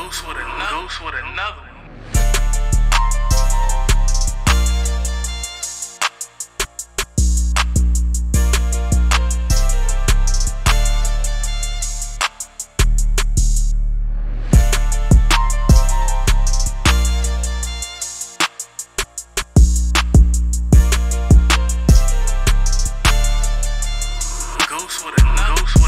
Goose with another. Goose with another. Goose with another. Goose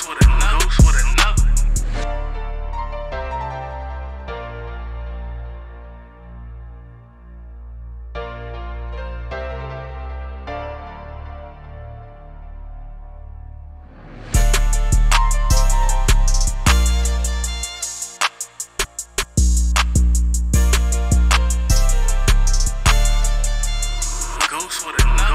Goose with another. Goose with another. Goose with another.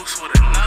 deuce with a